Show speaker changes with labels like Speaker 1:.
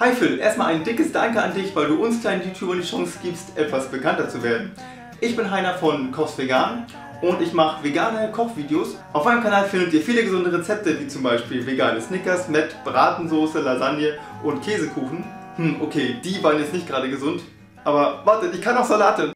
Speaker 1: Hi Phil, erstmal ein dickes Danke an dich, weil du uns kleinen YouTubern die Chance gibst, etwas bekannter zu werden. Ich bin Heiner von Kochs Vegan und ich mache vegane Kochvideos. Auf meinem Kanal findet ihr viele gesunde Rezepte, wie zum Beispiel vegane Snickers, Met, Bratensoße, Lasagne und Käsekuchen. Hm, okay, die waren jetzt nicht gerade gesund, aber wartet, ich kann auch Salate.